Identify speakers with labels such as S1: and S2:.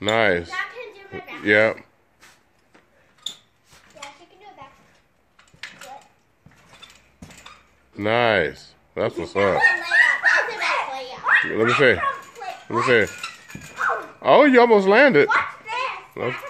S1: Nice. Yep.
S2: Yeah,
S1: Nice. That's what's up. Let me see. Let me see. Oh, you almost landed.
S2: What's this?